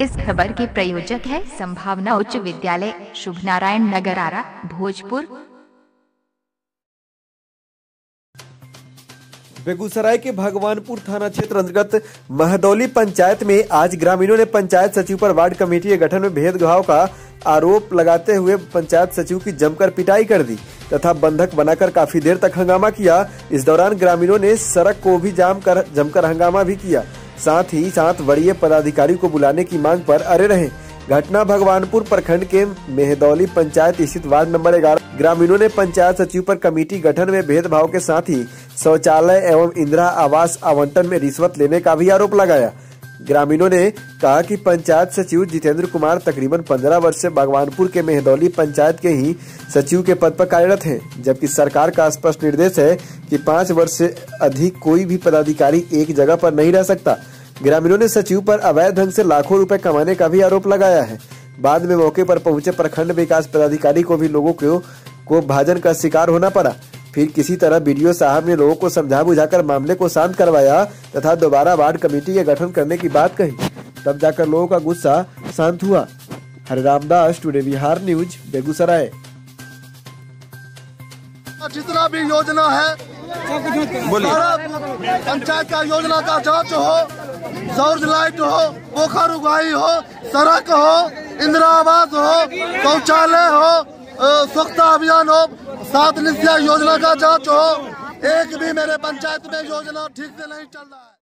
इस खबर के प्रायोजक है संभावना उच्च विद्यालय शुभ नारायण नगर आरा भोजपुर। बेगूसराय के भगवानपुर थाना क्षेत्र अंतर्गत महदौली पंचायत में आज ग्रामीणों ने पंचायत सचिव पर वार्ड कमेटी के गठन में भेदभाव का आरोप लगाते हुए पंचायत सचिव की जमकर पिटाई कर दी तथा बंधक बनाकर काफ़ी देर तक हंगामा किया। इस दौरान ग्रामीणों ने सड़क को भी जाम कर, जमकर हंगामा भी किया। साथ ही साथ वरीय पदाधिकारी को बुलाने की मांग पर अरे रहे। घटना भगवानपुर प्रखंड के मेहदौली पंचायत स्थित वार्ड नंबर ग्यारह। ग्रामीणों ने पंचायत सचिव पर कमेटी गठन में भेदभाव के साथ ही शौचालय एवं इंदिरा आवास आवंटन में रिश्वत लेने का भी आरोप लगाया। ग्रामीणों ने कहा कि पंचायत सचिव जितेंद्र कुमार तकरीबन 15 वर्ष से भगवानपुर के मेहदौली पंचायत के ही सचिव के पद पर कार्यरत हैं जबकि सरकार का स्पष्ट निर्देश है कि पाँच वर्ष से अधिक कोई भी पदाधिकारी एक जगह पर नहीं रह सकता। ग्रामीणों ने सचिव पर अवैध ढंग से लाखों रुपए कमाने का भी आरोप लगाया है। बाद में मौके पर पहुँचे प्रखंड विकास पदाधिकारी को भी लोगों को, को भाजन का शिकार होना पड़ा। फिर किसी तरह बीडीओ साहब ने लोगों को समझा बुझाकर मामले को शांत करवाया तथा दोबारा वार्ड कमेटी के गठन करने की बात कही। तब जाकर लोगों का गुस्सा शांत हुआ। Hare Ramdas today Bihar news Begusarai. जितना भी योजना है पंचायत का योजना का जाँच हो सौर लाइट हो पोखर उगाई हो सड़क हो इंदिरा आवास हो शौचालय हो स्वच्छता अभियान हो, सात निश्चय योजना का जाँच हो, एक भी मेरे पंचायत में योजना ठीक से नहीं चल रहा है।